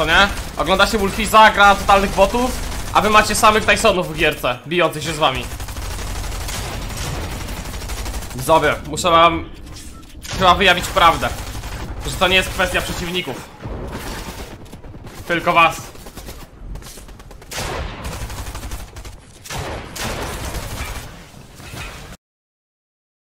Co nie? Oglądacie Wolfisa, gra na totalnych botów, a wy macie samych Tysonów w gierce, bijących się z wami. Widzowie, muszę wam chyba wyjawić prawdę. Że to nie jest kwestia przeciwników. Tylko was.